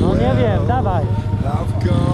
No nie wiem, dawaj. Gone